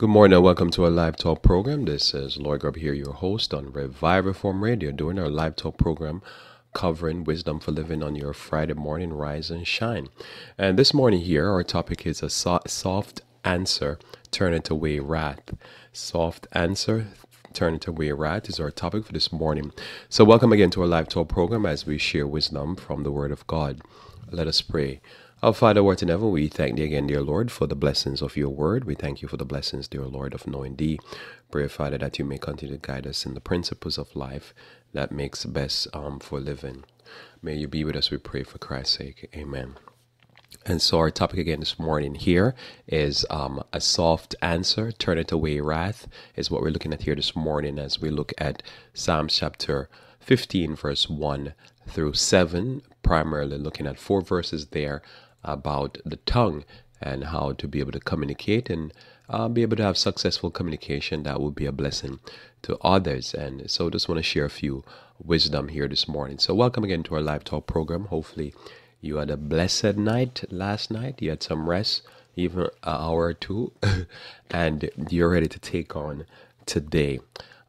Good morning and welcome to our live talk program. This is Lloyd Grubb here, your host on Revive Reform Radio, doing our live talk program covering wisdom for living on your Friday morning, rise and shine. And this morning here, our topic is a so- soft answer, turn it away wrath. Soft answer, turn it away wrath is our topic for this morning. So welcome again to our live talk program as we share wisdom from the Word of God. Let us pray. Our Father, who art in heaven, we thank thee again, dear Lord, for the blessings of your word. We thank you for the blessings, dear Lord, of knowing thee. Pray, Father, that you may continue to guide us in the principles of life that makes best um, for living. May you be with us, we pray, for Christ's sake. Amen. And so our topic again this morning here is um, a soft answer, turn it away wrath, is what we're looking at here this morning as we look at Psalms chapter 15, verse 1 through 7, primarily looking at four verses there about the tongue and how to be able to communicate and uh, be able to have successful communication that will be a blessing to others. And so, just want to share a few wisdom here this morning. So, welcome again to our live talk program. Hopefully, you had a blessed night last night. You had some rest, even an hour or two, and you're ready to take on today.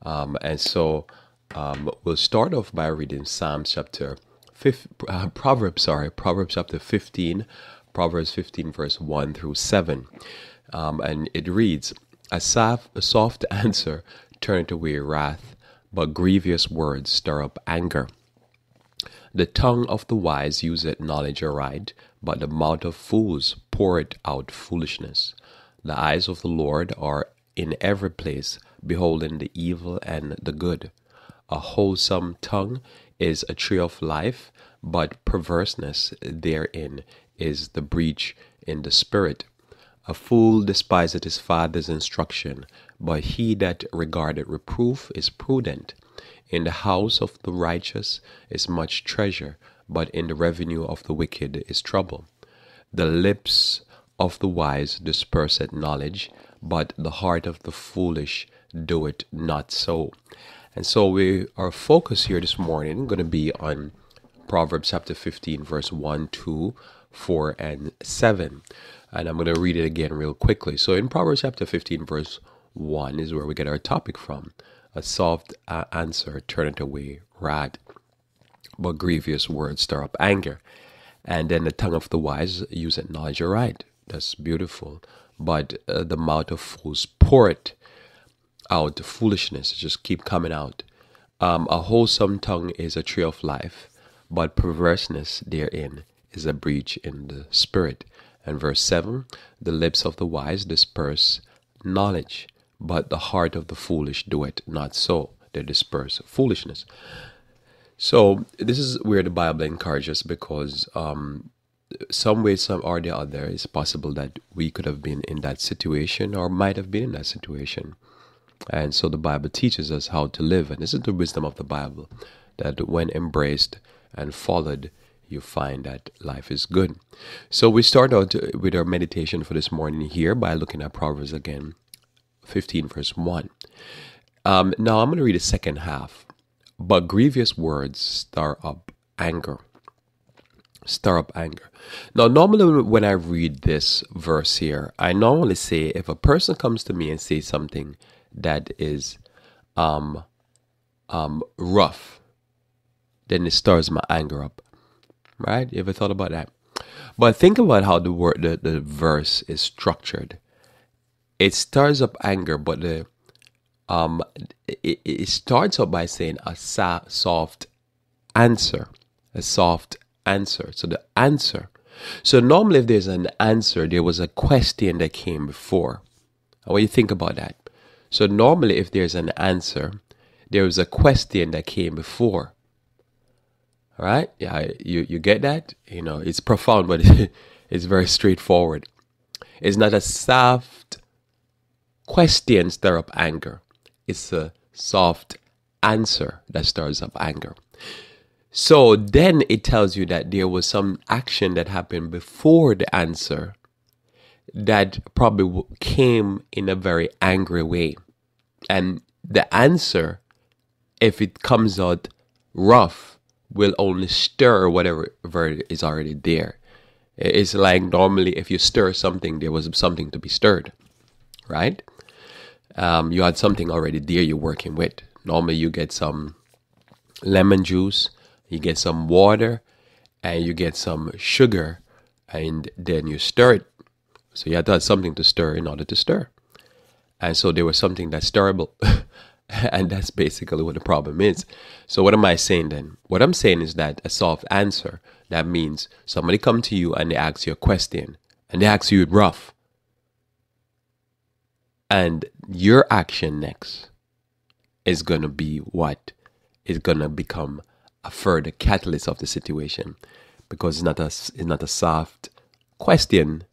Um, and so, um, we'll start off by reading Psalms chapter uh, Proverbs, sorry, Proverbs chapter 15, Proverbs 15, verse 1 through 7. Um, and it reads, a soft, a soft answer turneth away wrath, but grievous words stir up anger. The tongue of the wise useth knowledge aright, but the mouth of fools poureth out foolishness. The eyes of the Lord are in every place, beholding the evil and the good. A wholesome tongue is a tree of life, but perverseness therein is the breach in the spirit. A fool despiseth his father's instruction, but he that regardeth reproof is prudent. In the house of the righteous is much treasure, but in the revenue of the wicked is trouble. The lips of the wise disperseth knowledge, but the heart of the foolish doeth not so. And so we our focus here this morning going to be on Proverbs chapter 15 verse 1, 2, 4 and 7. And I'm going to read it again real quickly. So in Proverbs chapter 15 verse 1 is where we get our topic from. A soft uh, answer turneth away wrath, but grievous words stir up anger. And then the tongue of the wise useth knowledge aright. That's beautiful. But uh, the mouth of fools pour it out the foolishness just keep coming out. Um, a wholesome tongue is a tree of life but perverseness therein is a breach in the spirit. And verse 7 the lips of the wise disperse knowledge but the heart of the foolish do it not so. They disperse foolishness. So this is where the bible encourages because um, some way some or the other it's possible that we could have been in that situation or might have been in that situation and so the Bible teaches us how to live. And this is the wisdom of the Bible that when embraced and followed, you find that life is good. So we start out with our meditation for this morning here by looking at Proverbs again, 15, verse 1. Um, now I'm going to read the second half. But grievous words stir up anger. Stir up anger. Now, normally when I read this verse here, I normally say if a person comes to me and says something that is um, um, rough, then it stirs my anger up. Right? You ever thought about that? But think about how the word, the, the verse is structured. It stirs up anger, but the um, it, it starts up by saying a sa- soft answer, a soft answer. So the answer. So normally, if there's an answer, there was a question that came before. What you think about that? So normally, if there's an answer, there was a question that came before. All right? Yeah, you, you get that? You know, it's profound, but it's very straightforward. It's not a soft question stir up anger. It's a soft answer that stirs up anger. So then it tells you that there was some action that happened before the answer that probably came in a very angry way. And the answer, if it comes out rough, will only stir whatever is already there. It's like normally if you stir something, there was something to be stirred, right? um, you had something already there you're working with. Normally, you get some lemon juice, you get some water, and you get some sugar, and then you stir it. So you have to have something to stir in order to stir. And so there was something that's stirrable. and that's basically what the problem is. So what am I saying then? What I'm saying is that a soft answer, that means somebody come to you and they ask you a question and they ask you it rough. And your action next is going to be what is going to become a further catalyst of the situation because it's not a, it's not a soft question.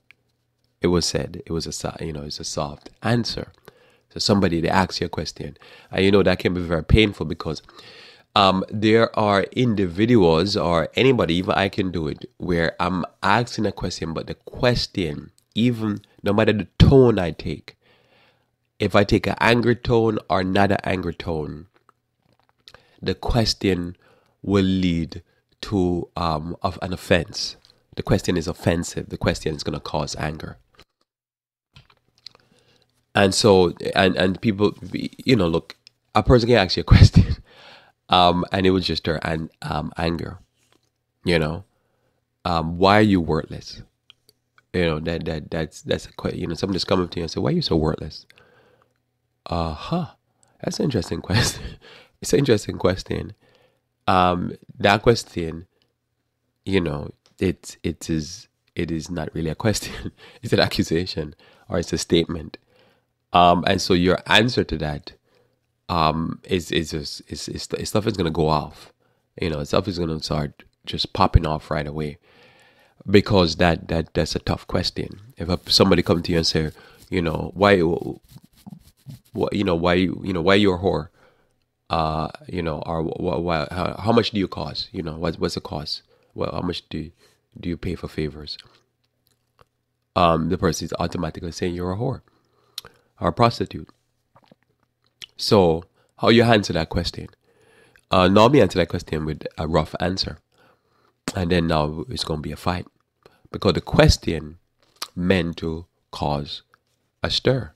It was said, it was a, you know, it's a soft answer. So somebody they ask you a question, and you know that can be very painful because um, there are individuals or anybody, even I can do it, where I'm asking a question, but the question, even no matter the tone I take, if I take an angry tone or not an angry tone, the question will lead to um, of an offense. The question is offensive. The question is going to cause anger and so and and people you know look a person can ask you a question um and it was just their and um anger you know? Um why are you worthless? You know that that that's that's a question you know someone just come up to you and say why are you so worthless? Uh huh that's an interesting question. It's an interesting question. Um that question you know it it is it is not really a question. It's an accusation or it's a statement um, and so your answer to that um, is is just is, is, is stuff is gonna go off. You know, stuff is gonna start just popping off right away because that that that's a tough question. If somebody come to you and say, you know, why, what, you know, why, you know, why you're a whore, uh, you know, or why, how, how much do you cost? You know, what's what's the cost? Well, how much do do you pay for favors? Um, the person is automatically saying you're a whore or prostitute. So, how you answer that question? Uh, normally answer that question with a rough answer, and then now it's going to be a fight because the question meant to cause a stir.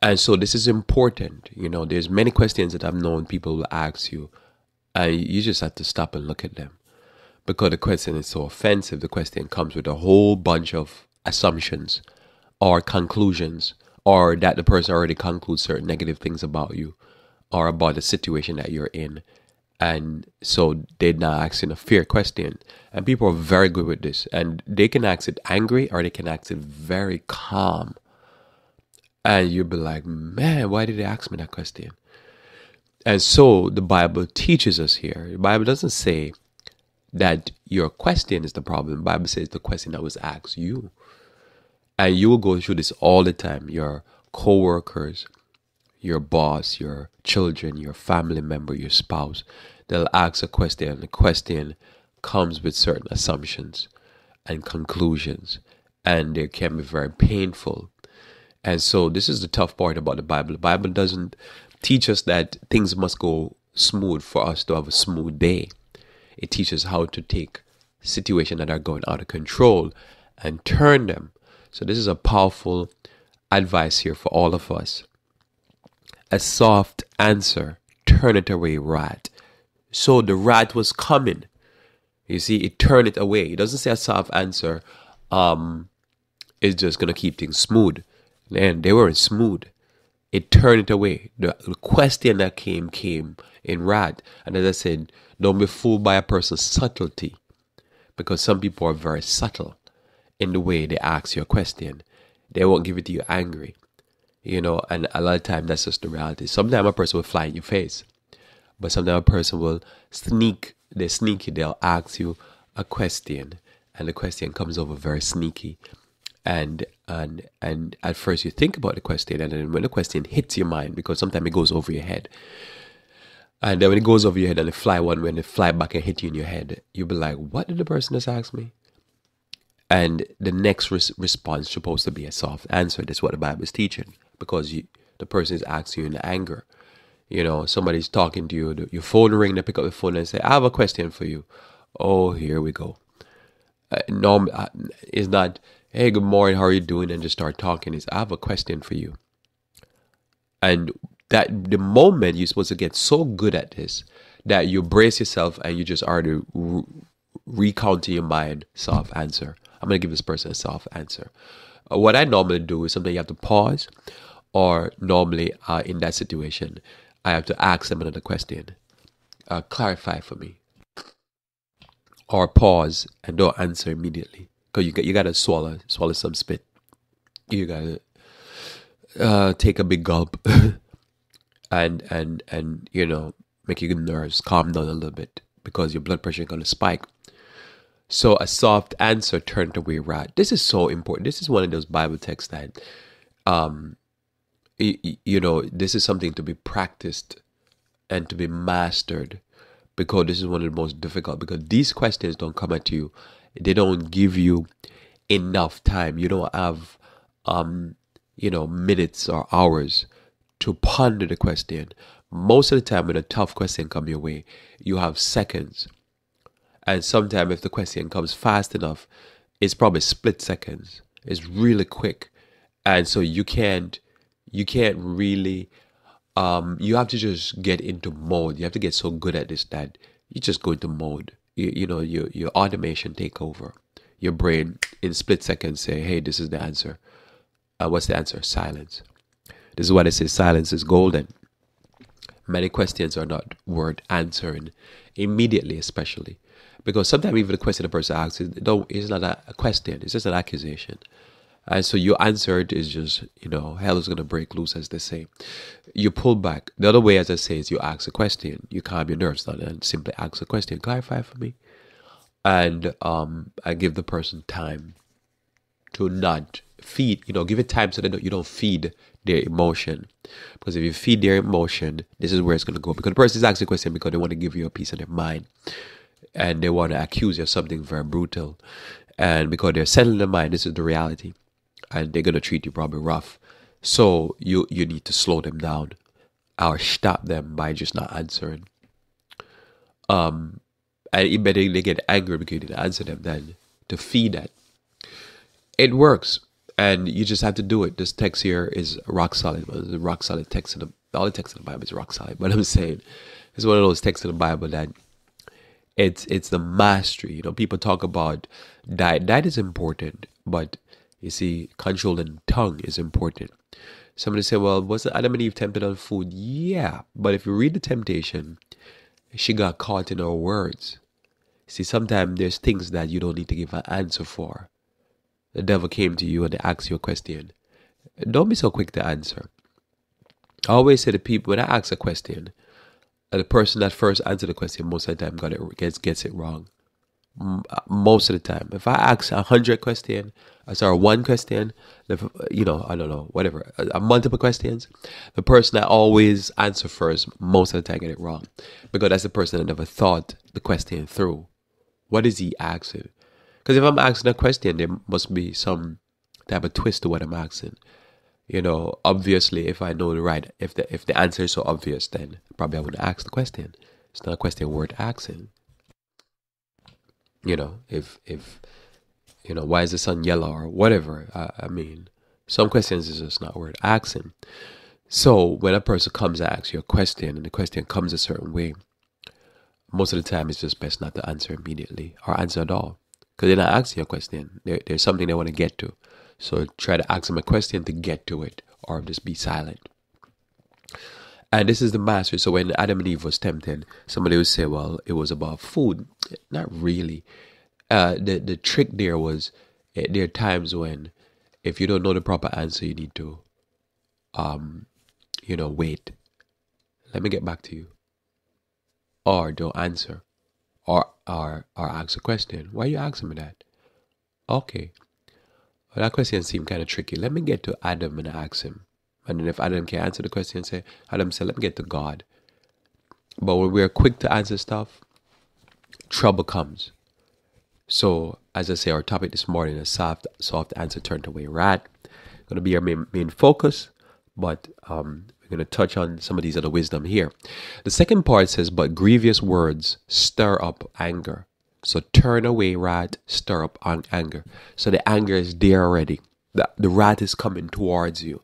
And so this is important. You know, there's many questions that I've known people will ask you, and you just have to stop and look at them because the question is so offensive. The question comes with a whole bunch of assumptions or conclusions or that the person already concludes certain negative things about you or about the situation that you're in. And so they're not asking a fair question. And people are very good with this. And they can ask it angry or they can ask it very calm. And you'll be like, man, why did they ask me that question? And so the Bible teaches us here. The Bible doesn't say that your question is the problem. The Bible says the question that was asked you. And you will go through this all the time. Your co-workers, your boss, your children, your family member, your spouse, they'll ask a question, the question comes with certain assumptions and conclusions, and they can be very painful. And so, this is the tough part about the Bible. The Bible doesn't teach us that things must go smooth for us to have a smooth day. It teaches how to take situations that are going out of control and turn them so, this is a powerful advice here for all of us. A soft answer, turn it away, rat. So the rat was coming. You see, it turned it away. It doesn't say a soft answer um, is just to keep things smooth. And they weren't smooth. It turned it away. The, the question that came, came in rat. And as I said, don't be fooled by a person's subtlety because some people are very subtle in the way they ask you a question. They won't give it to you angry. You know, and a lot of time that's just the reality. Sometimes a person will fly in your face. But sometimes a person will sneak, they sneaky, they'll ask you a question and the question comes over very sneaky. And and and at first you think about the question and then when the question hits your mind, because sometimes it goes over your head. And then when it goes over your head and it fly one when it fly back and hit you in your head, you'll be like, What did the person just ask me? And the next res- response supposed to be a soft answer. That's what the Bible is teaching because you, the person is asking you in anger. You know, somebody's talking to you, your phone ring, they pick up the phone and say, "I have a question for you." Oh, here we go. Uh, no, uh, it's not. Hey, good morning. How are you doing? And just start talking. Is I have a question for you. And that the moment you're supposed to get so good at this that you brace yourself and you just already re- recount to your mind soft answer. I'm gonna give this person a soft answer. Uh, what I normally do is something you have to pause, or normally uh, in that situation, I have to ask them another question. Uh, clarify for me, or pause and don't answer immediately because you you gotta swallow swallow some spit. You gotta uh, take a big gulp and and and you know make your nerves calm down a little bit because your blood pressure is gonna spike. So a soft answer turned away wrath. This is so important. This is one of those Bible texts that, um, you, you know, this is something to be practiced and to be mastered because this is one of the most difficult because these questions don't come at you they don't give you enough time you don't have um you know minutes or hours to ponder the question most of the time when a tough question come your way you have seconds and sometimes if the question comes fast enough it's probably split seconds. It's really quick. And so you can't you can't really um you have to just get into mode. You have to get so good at this that you just go into mode. You, you know your your automation take over. Your brain in split seconds say hey this is the answer. Uh, what's the answer? Silence. This is why they say silence is golden. Many questions are not worth answering immediately especially because sometimes even the question the person asks is, no, it's not a question it's just an accusation and so your answer is just, you know, hell is going to break loose, as they say. You pull back. The other way, as I say, is you ask a question. You calm your nerves down and simply ask a question. Clarify for me. And um, I give the person time to not feed, you know, give it time so that you don't feed their emotion. Because if you feed their emotion, this is where it's going to go. Because the person is asking a question because they want to give you a piece of their mind. And they want to accuse you of something very brutal. And because they're settling their mind, this is the reality and they're gonna treat you probably rough. So you you need to slow them down or stop them by just not answering. Um, and immediately they get angry because you didn't answer them. Then to feed that, it works, and you just have to do it. This text here is rock solid. The rock solid text in the all the text in the Bible is rock solid. But I'm saying it's one of those texts in the Bible that it's it's the mastery. You know, people talk about diet. Diet is important, but you see, controlling tongue is important. Somebody say, well, wasn't Adam and Eve tempted on food? Yeah, but if you read the temptation, she got caught in her words. See, sometimes there's things that you don't need to give an answer for. The devil came to you and asked you a question. Don't be so quick to answer. I always say to people when I ask a question, the person that first answered the question most of the time got it gets gets it wrong. Uh, most of the time. If I ask a hundred question, uh, sorry, one question, you know, I don't know, whatever, a, a multiple questions, the person that always answer first, most of the time get it wrong, because that's the person that never thought the question through. What is he asking? Because if I'm asking a question, there must be some type of twist to what I'm asking. You know, obviously, if I know the right, if the if the answer is so obvious, then probably I wouldn't ask the question. It's not a question worth asking you know, if if you know why is the sun yellow or whatever. I, I mean, some questions is just not worth asking. So when a person comes to ask you a question and the question comes a certain way, most of the time it's just best not to answer immediately or answer at all. Because they're not asking a question. There, there's something they want to get to. So try to ask them a question to get to it or just be silent. And this is the master. So when Adam and Eve was tempted, somebody would say, well, it was about food. Not really. Uh, the, the trick there was eh, there are times when if you don't know the proper answer, you need to, um, you know, wait. Let me get back to you. Or don't answer. Or, or, or ask a question. Why are you asking me that? Okay. Well, that question seemed kind of tricky. Let me get to Adam and ask him. And then if Adam can answer the question, say, Adam said, let me get to God. But when we're quick to answer stuff, trouble comes. So, as I say, our topic this morning is soft, soft answer turned away wrath. Going to be our main, main focus, but um, we're going to touch on some of these other wisdom here. The second part says, but grievous words stir up anger. So turn away wrath, stir up anger. So the anger is there already. The, the wrath is coming towards you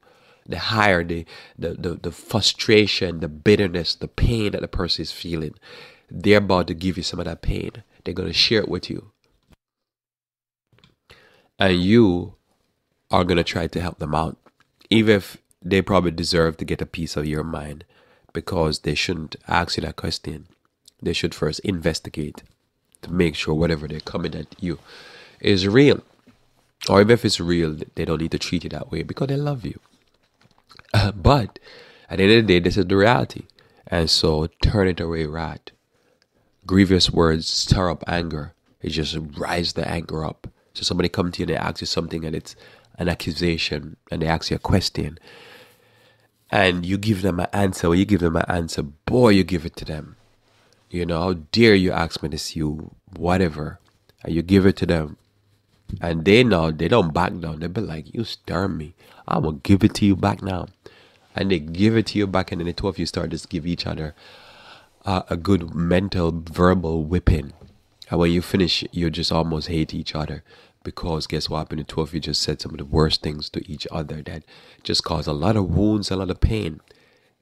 the higher the, the, the, the frustration, the bitterness, the pain that the person is feeling, they're about to give you some of that pain. They're going to share it with you. And you are going to try to help them out, even if they probably deserve to get a piece of your mind because they shouldn't ask you that question. They should first investigate to make sure whatever they're coming at you is real. Or even if it's real, they don't need to treat you that way because they love you. But at the end of the day, this is the reality. And so turn it away right. Grievous words stir up anger. It just rise the anger up. So somebody come to you and they ask you something and it's an accusation and they ask you a question and you give them an answer or you give them an answer, boy, you give it to them. You know, how dare you ask me this, you whatever. And you give it to them. And they know they don't back down. They be like, You stir me. I'm gonna give it to you back now. And they give it to you back and then the two of you start to give each other uh, a good mental verbal whipping. And when you finish, you just almost hate each other because guess what happened? The two of you just said some of the worst things to each other that just cause a lot of wounds, a lot of pain.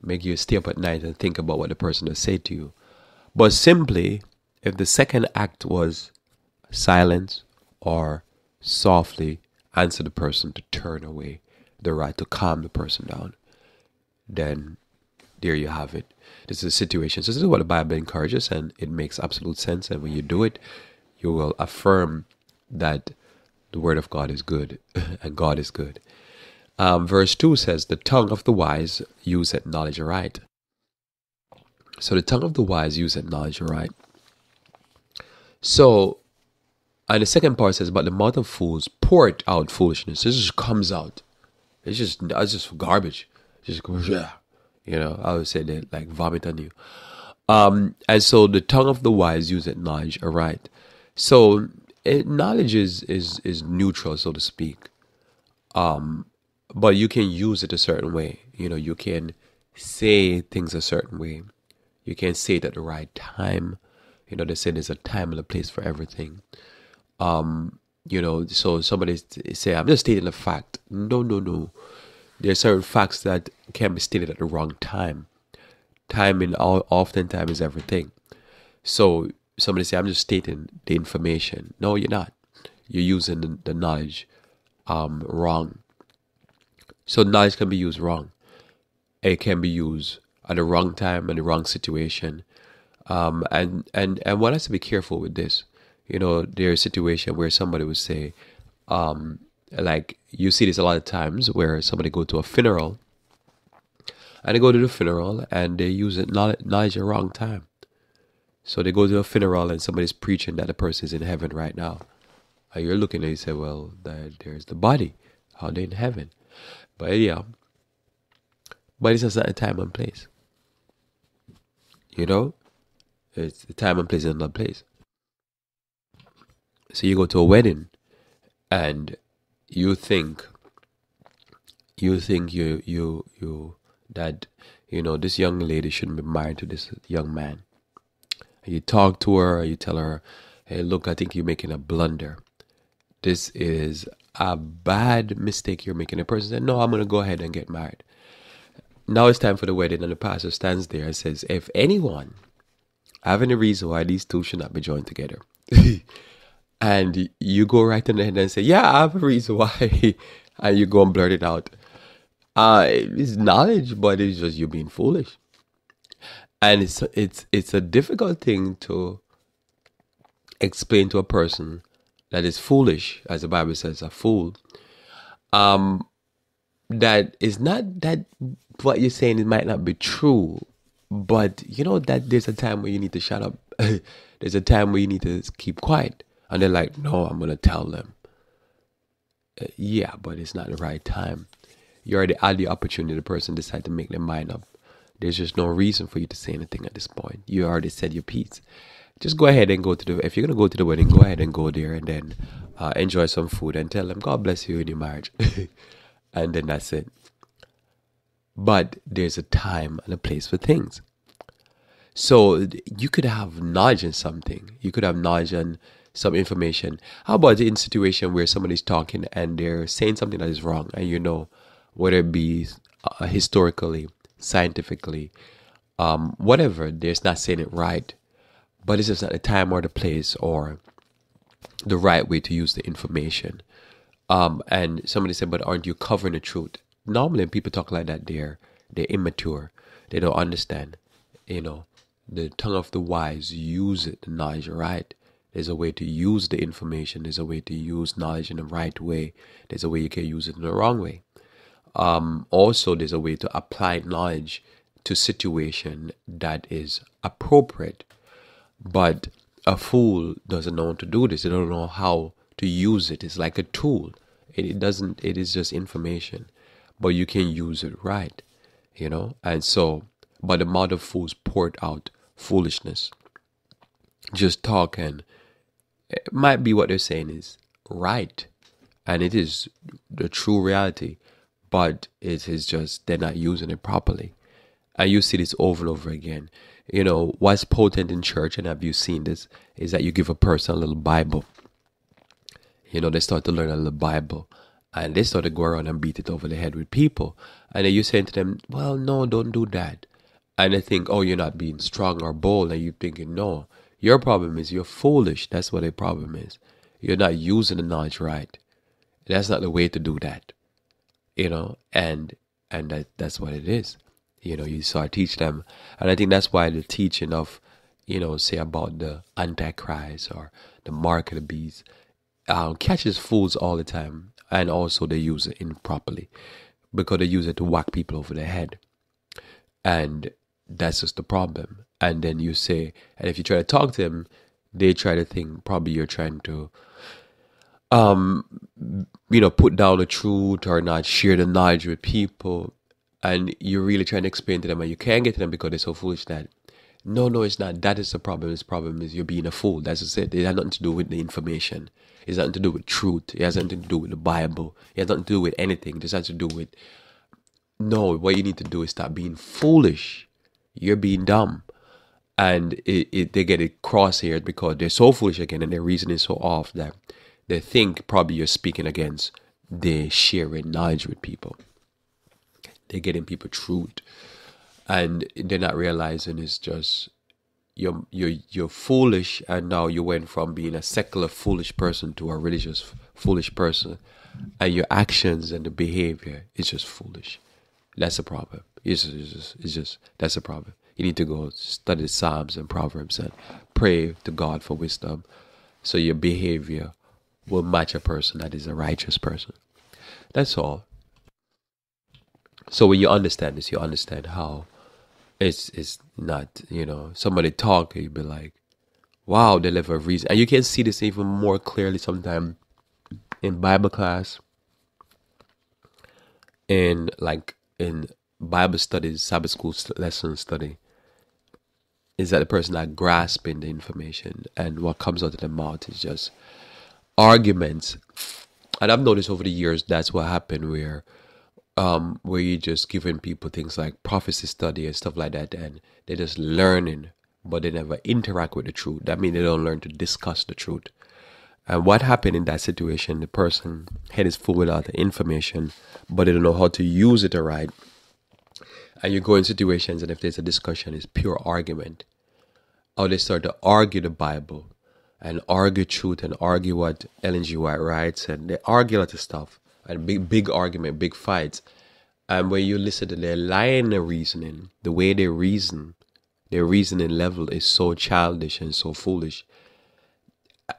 Make you stay up at night and think about what the person has said to you. But simply, if the second act was silence or softly answer the person to turn away, the right to calm the person down, then there you have it. This is a situation. So this is what the Bible encourages, and it makes absolute sense. And when you do it, you will affirm that the word of God is good and God is good. Um, verse 2 says, The tongue of the wise useth knowledge aright. So the tongue of the wise useth knowledge aright. So, and the second part says, But the mouth of fools pour it out foolishness. This just comes out. It's just, it's just garbage. It just goes, yeah. You know, I would say that like vomit on you. Um, and so the tongue of the wise useth knowledge aright. So it, knowledge is is is neutral, so to speak. Um, but you can use it a certain way. You know, you can say things a certain way. You can't say it at the right time. You know, they say there's a time and a place for everything. Um, you know, so somebody say, I'm just stating a fact. No, no, no. There are certain facts that can be stated at the wrong time. Timing all oftentimes is everything. So somebody say, I'm just stating the information. No, you're not. You're using the, the knowledge um, wrong. So knowledge can be used wrong. It can be used at the wrong time in the wrong situation. Um, and, and, and one has to be careful with this. You know, there's a situation where somebody would say, um, like you see this a lot of times where somebody go to a funeral and they go to the funeral and they use it knowledge at the wrong time so they go to a funeral and somebody's preaching that the person is in heaven right now. And you're looking and you say, well, there's the body. How they in heaven? But yeah, but it's just not a time and place. You know? It's the time and place is not place. So you go to a wedding and you think you think you you you that you know this young lady shouldn't be married to this young man you talk to her, you tell her, hey, look, I think you're making a blunder. This is a bad mistake you're making. The person said, no, I'm going to go ahead and get married. Now it's time for the wedding, and the pastor stands there and says, if anyone have any reason why these two should not be joined together, and you go right in the head and say, yeah, I have a reason why, and you go and blurt it out. Uh, it's knowledge, but it's just you being foolish and it's it's it's a difficult thing to explain to a person that is foolish, as the Bible says, a fool. Um, that is not that what you're saying it might not be true, but you know that there's a time where you need to shut up. there's a time where you need to keep quiet, and they're like, "No, I'm gonna tell them." Uh, yeah, but it's not the right time. You already had the opportunity. The person decide to make their mind up there's just no reason for you to say anything at this point. You already said your piece. Just go ahead and go to the. If you're gonna go to the wedding, go ahead and go there and then uh, enjoy some food and tell them God bless you in your marriage, and then that's it. But there's a time and a place for things. So you could have knowledge in something. You could have knowledge and some information. How about in a situation where somebody's talking and they're saying something that is wrong, and you know whether it be uh, historically, scientifically, um, whatever. There's not saying it right, but it's just not the time or the place or the right way to use the information. Um, and somebody said, "But aren't you covering the truth?" Normally, when people talk like that, they're they're immature. They don't understand. You know, the tongue of the wise use it, the knowledge right. There's a way to use the information. There's a way to use knowledge in the right way. There's a way you can use it in the wrong way. Um, also, there's a way to apply knowledge to situation that is appropriate. But a fool doesn't know how to do this. They don't know how to use it. It's like a tool. It, it doesn't. It is just information, but you can use it right. You know. And so, but the mouth of fools poured out foolishness. Just talk and it might be what they're saying is right, and it is the true reality, but it is just they're not using it properly. And you see this over and over again. You know, what's potent in church, and have you seen this, is that you give a person a little Bible. You know, they start to learn a little Bible and they start to go around and beat it over the head with people. And then you say to them, Well, no, don't do that. And they think, Oh, you're not being strong or bold. And you're thinking, No, your problem is you're foolish. That's what the problem is. You're not using the knowledge right. That's not the way to do that. You know, and and that, that's what it is. You know, you start teach them. And I think that's why the teaching of, you know, say about the Antichrist or the mark of the beast um, catches fools all the time. And also they use it improperly because they use it to whack people over the head. And that's just the problem and then you say, and if you try to talk to them, they try to think probably you're trying to, um, you know, put down the truth or not share the knowledge with people, and you're really trying to explain to them, and you can't get to them because they're so foolish that. No, no, it's not. That is the problem. This problem is you're being a fool. That's just it. It has nothing to do with the information. It has nothing to do with truth. It has nothing to do with the Bible. It has nothing to do with anything. Just has to do with no. What you need to do is stop being foolish. You're being dumb and it, it, they get it crosshairs because they're so foolish again and their reasoning is so off that they think probably you're speaking against their sharing knowledge with people. They're getting people truth, and they're not realizing it's just you're you're you're foolish, and now you went from being a secular foolish person to a religious foolish person, and your actions and the behavior is just foolish. That's a problem. It's just, it's just, it's just that's a problem. You need to go study the Psalms and Proverbs and pray to God for wisdom so your behavior will match a person that is a righteous person. That's all. So when you understand this, you understand how it's it's not, you know, somebody talk, you be like, wow, they live a reason. And you can see this even more clearly sometimes in Bible class, in like in Bible studies, Sabbath school lesson study is that the person not grasping the information and what comes out of their mouth is just arguments. And I've noticed over the years that's what happened where um where you're just giving people things like prophecy study and stuff like that and they're just learning but they never interact with the truth. That means they don't learn to discuss the truth. And what happened in that situation, the person head is full without the information, but they don't know how to use it right and you go in situations and if there's a discussion it's pure argument or they start to argue the bible and argue truth and argue what ellen g white writes and they argue a lot of stuff and big big argument big fights um, and when you listen to their line of reasoning the way they reason their reasoning level is so childish and so foolish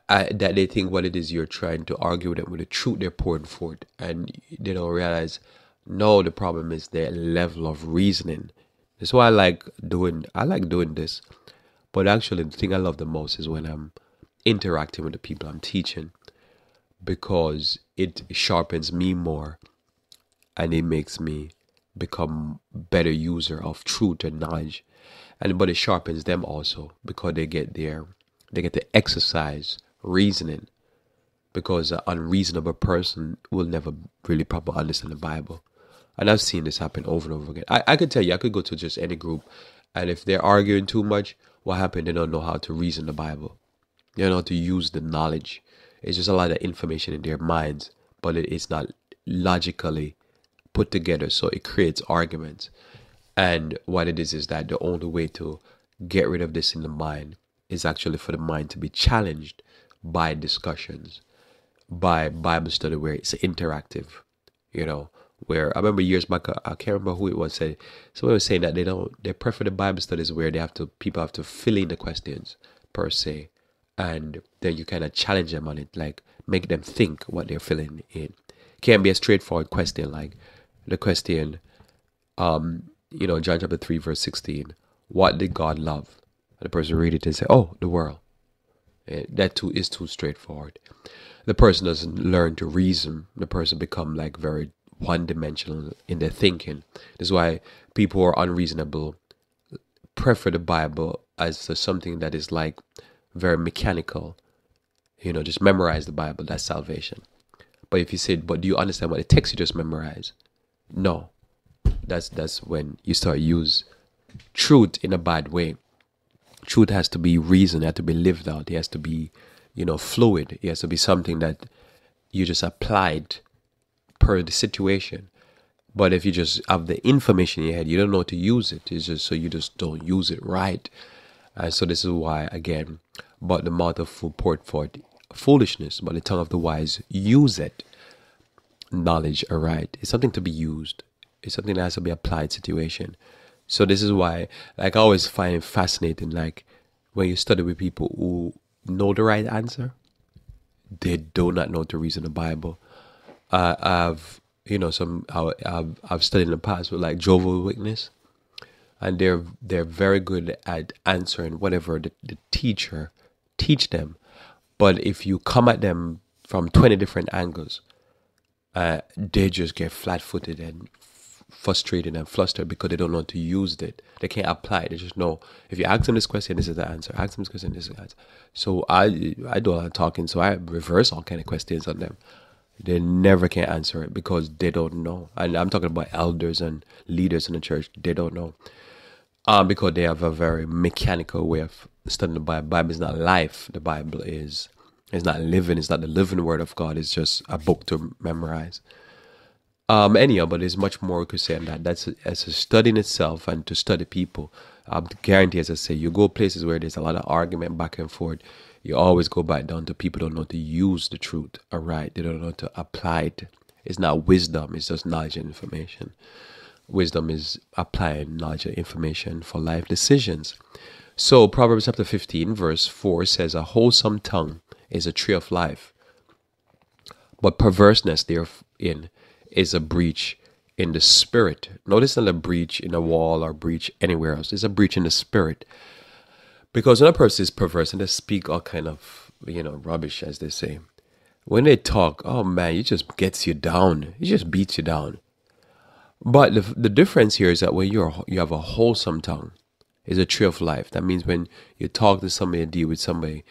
I, that they think what it is you're trying to argue with them with the truth they're pouring forth and they don't realize no, the problem is their level of reasoning. That's why I like doing I like doing this. But actually the thing I love the most is when I'm interacting with the people I'm teaching because it sharpens me more and it makes me become better user of truth and knowledge. And but it sharpens them also because they get their they get to exercise reasoning because an unreasonable person will never really properly understand the Bible. And I've seen this happen over and over again. I, I could tell you, I could go to just any group, and if they're arguing too much, what happened? They don't know how to reason the Bible. They don't know how to use the knowledge. It's just a lot of information in their minds, but it is not logically put together so it creates arguments. And what it is is that the only way to get rid of this in the mind is actually for the mind to be challenged by discussions, by Bible study where it's interactive, you know. Where I remember years back, I can't remember who it was said. Someone was saying that they don't, they prefer the Bible studies where they have to, people have to fill in the questions per se, and then you kind of challenge them on it, like make them think what they're filling in. Can't be a straightforward question like the question, um, you know, John chapter three verse sixteen. What did God love? The person read it and say, "Oh, the world." That too is too straightforward. The person doesn't learn to reason. The person become like very one-dimensional in their thinking. This is why people who are unreasonable prefer the Bible as something that is like very mechanical. You know, just memorize the Bible. That's salvation. But if you said, "But do you understand what the text you just memorized?" No, that's that's when you start use truth in a bad way. Truth has to be reason, it has to be lived out. It has to be, you know, fluid. It has to be something that you just applied per the situation. But if you just have the information in your head, you don't know how to use it. It's just so you just don't use it right. And so this is why, again, but the mouth of fool poured forth foolishness, but the tongue of the wise use it. Knowledge aright. It's something to be used. It's something that has to be applied situation. So this is why, like, I always find it fascinating, like, when you study with people who know the right answer, they do not know to reason the Bible. Uh, I've, you know, some I've I've studied in the past with like Jehovah Witness, and they're they're very good at answering whatever the, the teacher teach them. But if you come at them from 20 different angles, uh, they just get flat footed and f- frustrated and flustered because they don't know how to use it. They can't apply it. They just know if you ask them this question, this is the answer. Ask them this question, this is the answer. So I I do a lot of talking, so I reverse all kind of questions on them. They never can answer it because they don't know. And I'm talking about elders and leaders in the church. They don't know. Um, because they have a very mechanical way of studying the Bible. Bible is not life. The Bible is it's not living. It's not the living word of God. It's just a book to memorize. Um, anyhow, but there's much more we could say on that. That's a, as a study in itself and to study people. Um, guarantee, as I say, you go places where there's a lot of argument back and forth. You always go back down to people don't know to use the truth. All right, they don't know to apply it. It's not wisdom. It's just knowledge and information. Wisdom is applying knowledge and information for life decisions. So Proverbs chapter 15, verse 4 says, A wholesome tongue is a tree of life, but perverseness therein is a breach in the spirit. Notice not a breach in a wall or breach anywhere else. It's a breach in the spirit. Because when a person is perverse and they speak all kind of, you know, rubbish, as they say, when they talk, oh man, it just gets you down. It just beats you down. But the, the difference here is that when you're you have a wholesome tongue, is a tree of life. That means when you talk to somebody and deal with somebody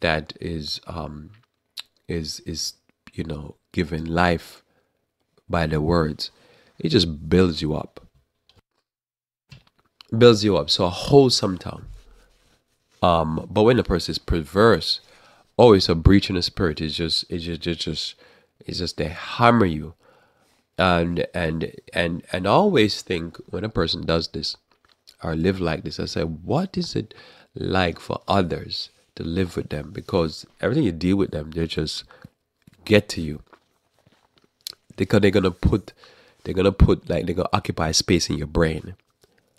that is um is is you know given life by the words, it just builds you up. Builds you up. So a wholesome tongue. Um, but when the person is perverse, oh, it's a breach in the spirit. It's just, it's just, it's just, it's just they hammer you, and and and and always think when a person does this, or live like this. I say, what is it like for others to live with them? Because everything you deal with them, they just get to you. Because they're gonna put, they're gonna put like they're gonna occupy space in your brain.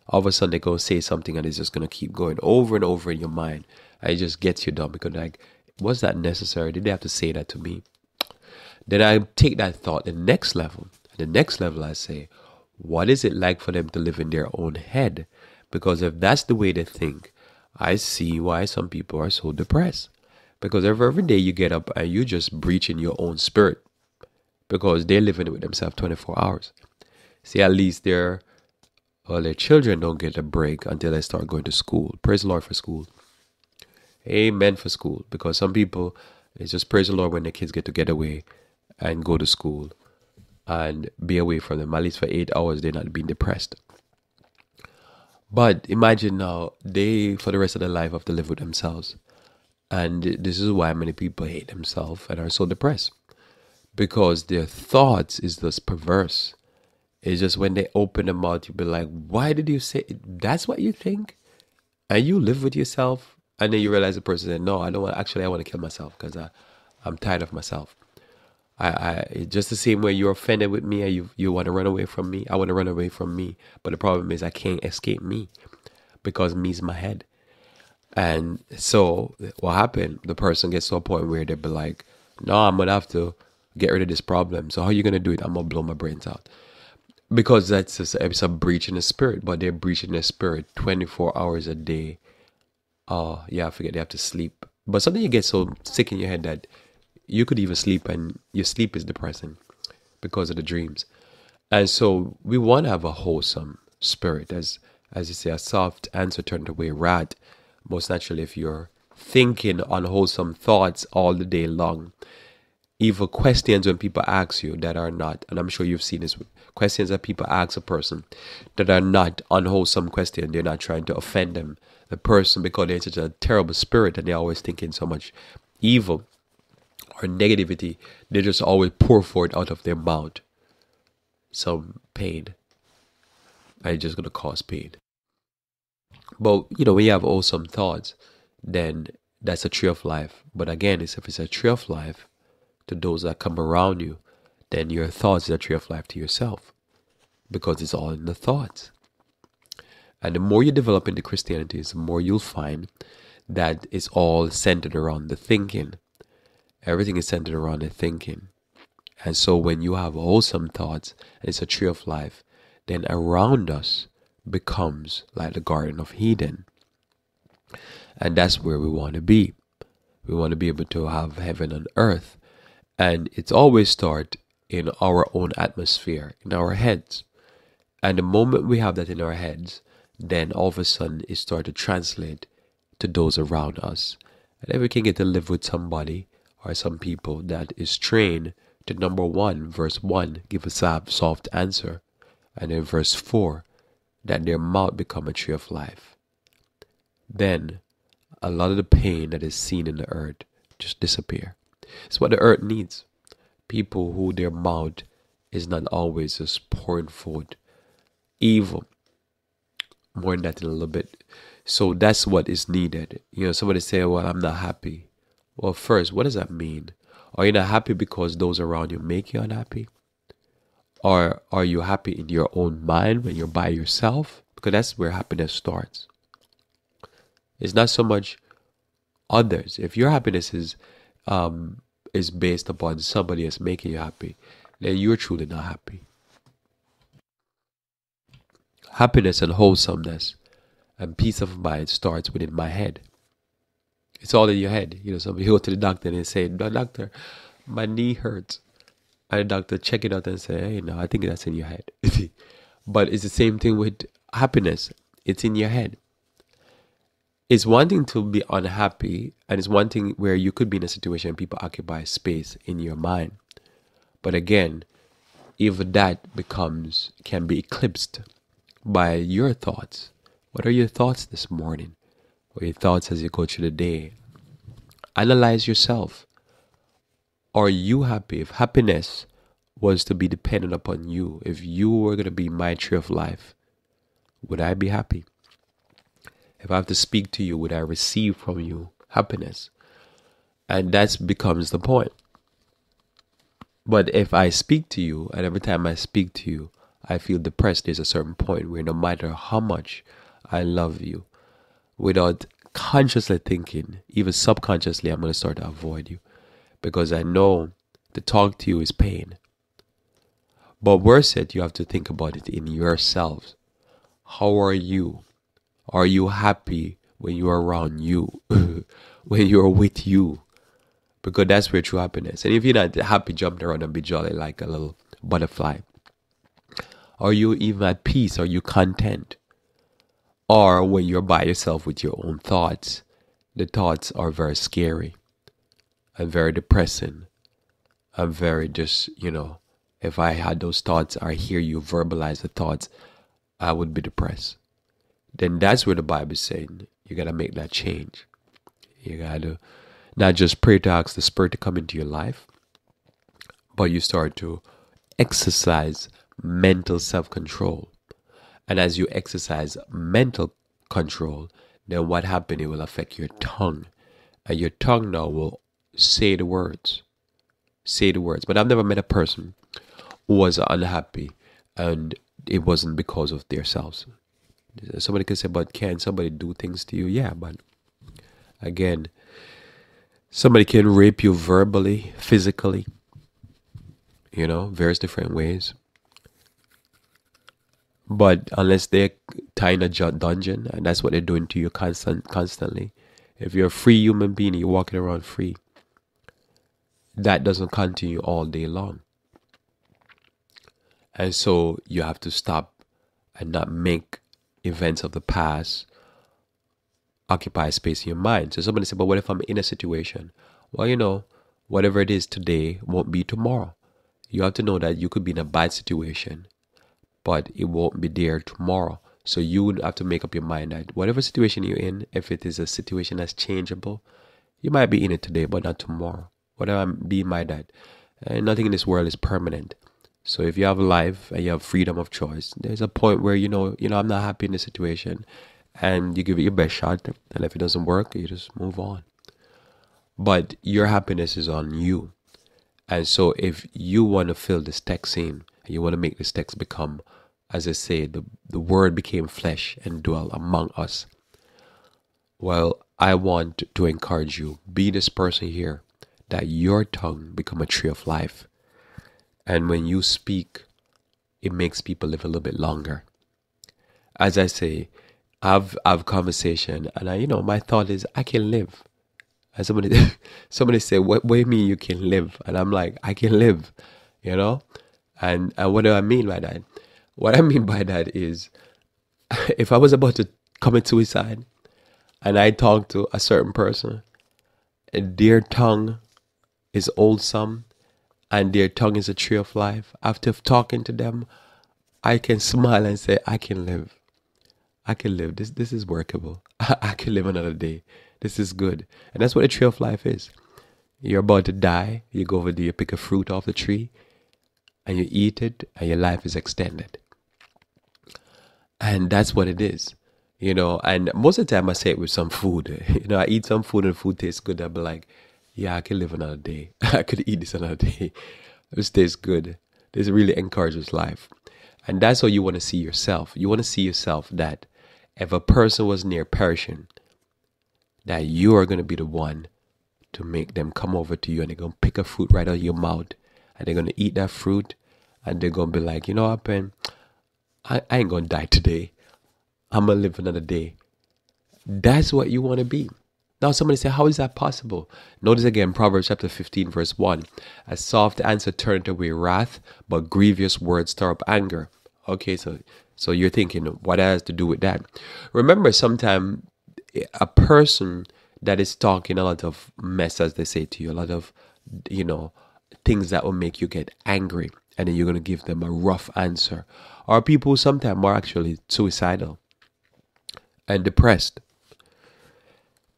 All of a sudden, they're gonna say something, and it's just gonna keep going over and over in your mind. And it just gets you done because like, was that necessary? Did they have to say that to me? Then I take that thought the next level. The next level, I say, what is it like for them to live in their own head? Because if that's the way they think, I see why some people are so depressed. Because every, every day you get up and you're just breach in your own spirit. Because they're living with themselves 24 hours. See, at least their well, their children don't get a break until they start going to school. Praise the Lord for school. Amen for school. Because some people, it's just praise the Lord when their kids get to get away and go to school and be away from them. At least for eight hours, they're not being depressed. But imagine now they, for the rest of their life, have to live with themselves. And this is why many people hate themselves and are so depressed. Because their thoughts is thus perverse. It's just when they open their mouth, you be like, why did you say that's what you think? And you live with yourself, and then you realize the person said, no, I don't want. Actually, I want to kill myself because I, uh, I'm tired of myself. I, I just the same way you're offended with me, and you you want to run away from me. I want to run away from me, but the problem is I can't escape me because me's my head. And so what happened? The person gets to a point where they be like, "No, I'm gonna have to get rid of this problem. So how are you gonna do it? I'm gonna blow my brains out." because that's just, it's a breach in the spirit, but they're breaching the spirit 24 hours a day. Oh, yeah, I forget they have to sleep. But something you get so sick in your head that you could even sleep and your sleep is depressing because of the dreams. And so we want to have a wholesome spirit, as as you say, a soft answer turned away rat. Most naturally, if you're thinking unwholesome thoughts all the day long, evil questions when people ask you that are not, and I'm sure you've seen this questions that people ask a person that are not unwholesome questions. They're not trying to offend them, the person, because they're such a terrible spirit and they're always thinking so much evil or negativity. They just always pour forth out of their mouth some pain. And it's just to cause pain. But, you know, when you have awesome thoughts, then that's a tree of life. But again, if it's a tree of life, to those that come around you, then your thoughts is a tree of life to yourself because it's all in the thoughts. And the more you develop into Christianity, the more you'll find that it's all centered around the thinking. Everything is centered around the thinking. And so when you have wholesome thoughts, and it's a tree of life, then around us becomes like the Garden of Eden. And that's where we want to be. We want to be able to have heaven on earth and it's always start in our own atmosphere, in our heads. And the moment we have that in our heads, then all of a sudden it start to translate to those around us. And then we can get to live with somebody or some people that is trained to number one, verse one, give a soft answer. And in verse four, that their mouth become a tree of life. Then a lot of the pain that is seen in the earth just disappear. It's what the earth needs. People who their mouth is not always just pouring forth evil. More than that in a little bit. So that's what is needed. You know, somebody say, Well, I'm not happy. Well, first, what does that mean? Are you not happy because those around you make you unhappy? Or are you happy in your own mind when you're by yourself? Because that's where happiness starts. It's not so much others. If your happiness is um, is based upon somebody else making you happy, then you're truly not happy. Happiness and wholesomeness and peace of mind starts within my head. It's all in your head. You know, somebody go to the doctor and say, Doctor, my knee hurts. And the doctor check it out and say, Hey, no, I think that's in your head. but it's the same thing with happiness. It's in your head it's one thing to be unhappy, and it's one thing where you could be in a situation people occupy space in your mind. But again, if that becomes can be eclipsed by your thoughts. What are your thoughts this morning? Or your thoughts as you go through the day? Analyze yourself. Are you happy? If happiness was to be dependent upon you, if you were going to be my tree of life, would I be happy? If I have to speak to you, would I receive from you happiness? And that becomes the point. But if I speak to you, and every time I speak to you, I feel depressed, there's a certain point where no matter how much I love you, without consciously thinking, even subconsciously, I'm going to start to avoid you because I know to talk to you is pain. But worse yet, you have to think about it in yourselves. How are you? Are you happy when you are around you? when you are with you? Because that's where true happiness. And if you're not happy jumping around and be jolly like a little butterfly, are you even at peace? Are you content? Or when you're by yourself with your own thoughts, the thoughts are very scary and very depressing and very just, you know, if I had those thoughts, I hear you verbalize the thoughts, I would be depressed then that's where the Bible is saying you got to make that change. You got to not just pray to ask the Spirit to come into your life, but you start to exercise mental self control. And as you exercise mental control, then what happens? It will affect your tongue. And your tongue now will say the words. Say the words. But I've never met a person who was unhappy and it wasn't because of themselves. Somebody could say, but can somebody do things to you? Yeah, but again, somebody can rape you verbally, physically, you know, various different ways. But unless they're in a dungeon, and that's what they're doing to you constant, constantly. If you're a free human being, you're walking around free. That doesn't continue all day long. And so you have to stop and not make events of the past occupy space in your mind. So somebody said, but what if I'm in a situation? Well, you know, whatever it is today won't be tomorrow. You have to know that you could be in a bad situation, but it won't be there tomorrow. So you would have to make up your mind that whatever situation you're in, if it is a situation that's changeable, you might be in it today, but not tomorrow. Whatever I'm my dad. And nothing in this world is permanent. So if you have a life and you have freedom of choice, there's a point where you know, you know, I'm not happy in this situation, and you give it your best shot. And if it doesn't work, you just move on. But your happiness is on you. And so if you want to fill this text in, and you want to make this text become, as I say, the, the word became flesh and dwell among us. Well, I want to encourage you, be this person here, that your tongue become a tree of life and when you speak, it makes people live a little bit longer. As I say, I've I've conversation and I you know my thought is I can live. And somebody somebody say, What what do you mean you can live? And I'm like, I can live, you know? And and what do I mean by that? What I mean by that is if I was about to commit suicide and I talk to a certain person, and their tongue is wholesome and their tongue is a tree of life. After talking to them, I can smile and say, I can live. I can live. This this is workable. I can live another day. This is good. And that's what a tree of life is. You're about to die, you go over there, you pick a fruit off the tree, and you eat it, and your life is extended. And that's what it is. You know, and most of the time I say it with some food. You know, I eat some food and food tastes good. I'll be like, yeah, I could live another day. I could eat this another day. This tastes good. This really encourages life. And that's how you want to see yourself. You want to see yourself that if a person was near perishing, that you are going to be the one to make them come over to you and they're going to pick a fruit right out of your mouth and they're going to eat that fruit and they're going to be like, you know what, Ben? I, I ain't to die today. I'm to live another day. That's what you want to be. Now, somebody say, How is that possible? Notice again Proverbs chapter 15, verse 1. A soft answer turneth away wrath, but grievous words stir up anger. Okay, so so you're thinking, what has to do with that? Remember, sometimes eh, a person that is talking a lot of mess, as they say to you, a lot of, you know, things that will make you get angry, and then you're going to give them a rough answer. Or people sometimes are actually suicidal and depressed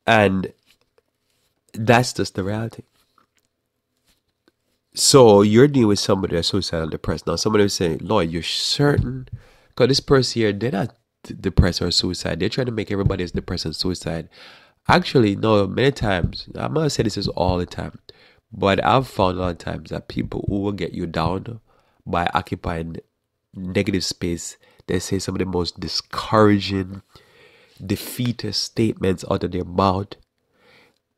and that's just the reality. So you're dealing with somebody that's suicidal and depressed. Now somebody will say, Lord, you're certain? Because this person here, they're not depressed or suicide. They're trying to make everybody as depressed and suicide. Actually, no, many times, I'm not say this is all the time, but I've found a lot of times that people who will get you down by occupying negative space, they say some of the most discouraging, defeatist statements out of their mouth.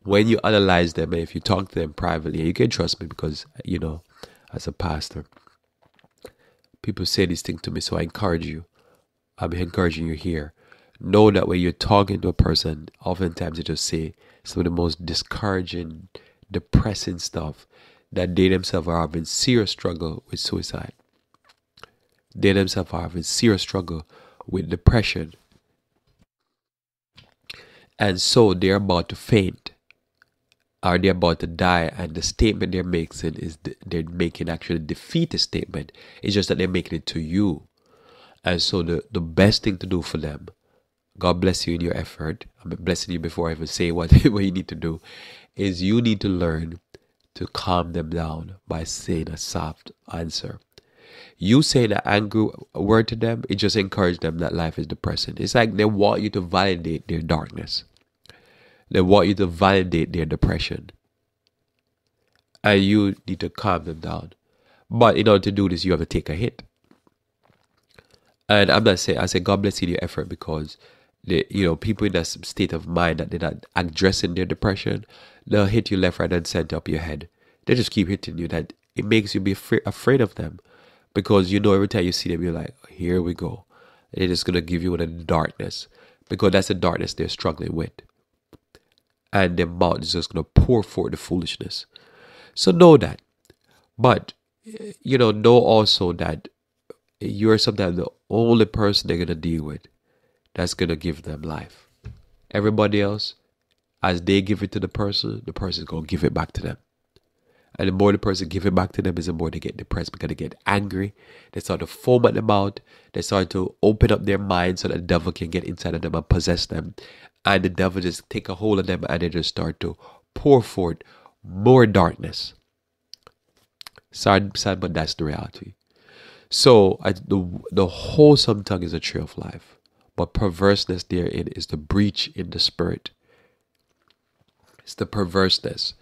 When you analyze them and if you talk to them privately you can trust me because you know as a pastor people say these things to me so i encourage you. I'm encouraging you here. Know that when you're talking to a person oftentimes they just say some of the most discouraging depressing stuff that they themselves are having serious struggle with suicide. They themselves are having serious struggle with depression. And so they're about to faint. Are they're about to die. And the statement they're making is they're making actually defeat a statement. It's just that they're making it to you. And so the, the best thing to do for them god bless you in your effort. I'm blessing you before i even say what, what you need to do is you need to learn to calm them down by saying a soft answer You say the angry word to them, it just encourages them that life is depressing. It's like they want you to validate their darkness. They want you to validate their depression. And you need to calm them down. But in order to do this, you have to take a hit. And I'm not saying I say God bless you in your effort because the you know people in that state of mind that they're not addressing their depression, they'll hit you left, right, and center up your head. They just keep hitting you. That it makes you be afraid, of them because you know every time you see them, you're like, here we go. It is gonna give you the darkness because that's the darkness they're struggling with, and their mouth is just gonna pour forth the foolishness. So know that, but you know know also that you're sometimes the only person they're gonna deal with that's gonna give them life. Everybody else, as they give it to the person, the person's gonna give it back to them. And the more the person give it back to them is the more they get depressed because they get angry. They start to foam at the mouth. They start to open up their mind so that the devil can get inside of them and possess them. And the devil just take a hold of them and they just start to pour forth more darkness. Sad, sad, but that's the reality. So I, the the wholesome tongue is a tree of life, but perverseness therein is the breach in the spirit. It's the perverseness.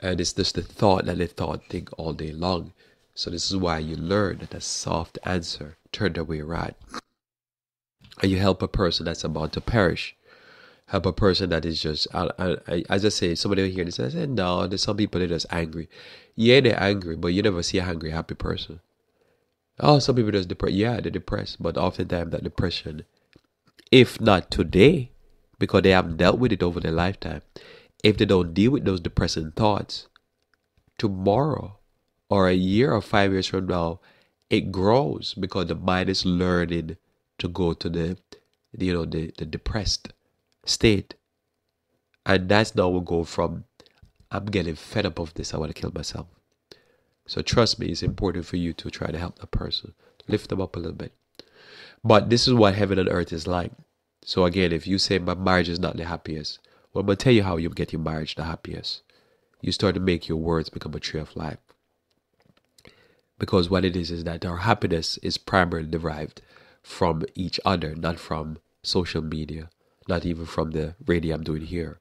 And it's just the thought that they thought think all day long. So this is why you learn that a soft answer turned away right. And you help a person that's about to perish. Help a person that is just, I, I, as I say, somebody will hear this and say, no, there's some people that are just angry. Yeah, they're angry, but you never see a angry, happy person. Oh, some people just depressed. Yeah, they're depressed, but oftentimes that depression, if not today, because they haven't dealt with it over their lifetime, if they don't deal with those depressing thoughts, tomorrow or a year or five years from now, it grows because the mind is learning to go to the, you know, the, the depressed state. And that's now will go from, I'm getting fed up of this, I want to kill myself. So trust me, it's important for you to try to help that person, lift them up a little bit. But this is what heaven and earth is like. So again, if you say my marriage is not the happiest, well, I'm going to tell you how you get your marriage the happiest. You start to make your words become a tree of life. Because what it is is that our happiness is primarily derived from each other, not from social media, not even from the radio I'm doing here.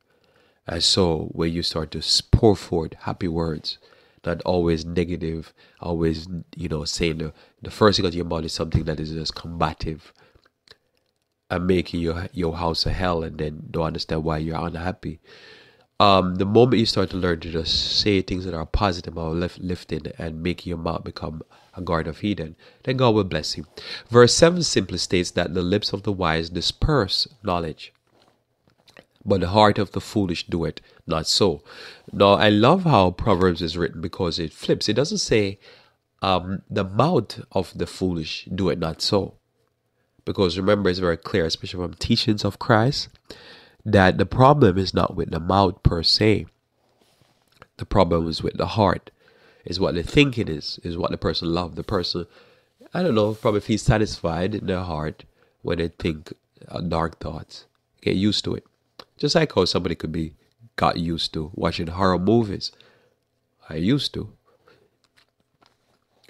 And so when you start to pour forth happy words, not always negative, always, you know, saying the, the first thing out of your mouth is something that is just combative, and making your your house a hell and then don't understand why you're unhappy. Um, the moment you start to learn to just say things that are positive or lift, lifting and making your mouth become a garden of Eden, then God will bless you. Verse 7 simply states that the lips of the wise disperse knowledge, but the heart of the foolish do it not so. Now, I love how Proverbs is written because it flips. It doesn't say, um, the mouth of the foolish do it not so. Because remember, it's very clear, especially from teachings of Christ, that the problem is not with the mouth per se. The problem is with the heart. Is what the thinking is, is what the person love. The person, I don't know, probably feels satisfied in their heart when they think uh, dark thoughts. Get used to it. Just like how somebody could be got used to watching horror movies. I used to.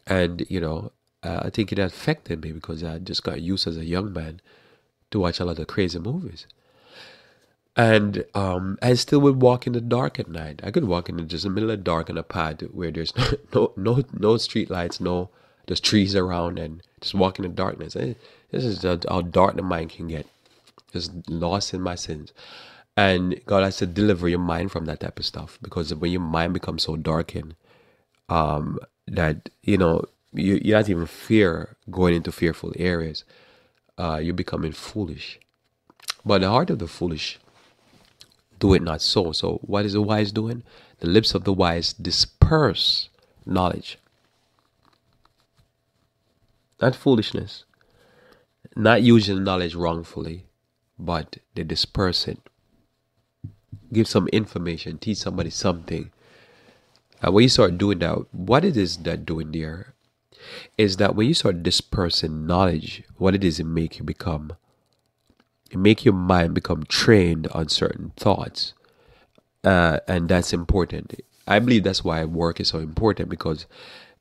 And, you know, uh, I think it affected me because I just got used as a young man to watch a lot of crazy movies. And um, I still would walk in the dark at night. I could walk in just the middle of the dark in a pad where there's no no no, street lights, no there's trees around, and just walk in the darkness. Eh, this is how dark the mind can get. Just lost in my sins. And God has to deliver your mind from that type of stuff because when your mind becomes so darkened, um, that you know you, you not even fear going into fearful areas. Uh, you're becoming foolish. But the heart of the foolish do it not so. So what is the wise doing? The lips of the wise disperse knowledge. Not foolishness. Not using knowledge wrongfully, but they disperse it. Give some information, teach somebody something. And when you start doing that, what it is that doing there is that when you start dispersing knowledge, what it is it make you become, it make your mind become trained on certain thoughts, uh, and that's important. I believe that's why work is so important because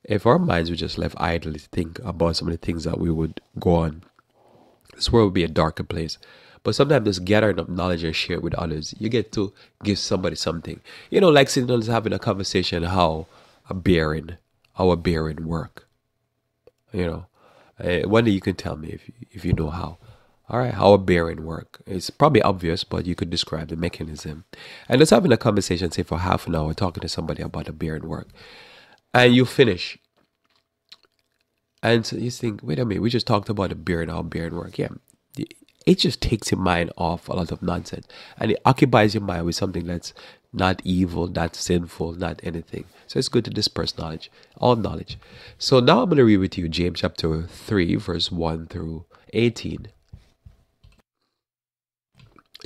if our minds were just left idle to think about some of the things that we would go on, this world would be a darker place. But sometimes just gathering up knowledge and share it with others, you get to give somebody something. You know, like sitting and having a conversation how a bearing, a bearing work. You know, uh, one day you can tell me if if you know how. All right, how a bearing work. It's probably obvious, but you could describe the mechanism. And just having a conversation, say for half an hour, talking to somebody about a bearing work, and you finish, and so you think, wait a minute, we just talked about a bearing, how bearing work. Yeah, it just takes your mind off a lot of nonsense, and it occupies your mind with something that's not evil, not sinful, not anything. So it's good to disperse knowledge, all knowledge. So now I'm going to read with you James chapter 3, verse 1 through 18.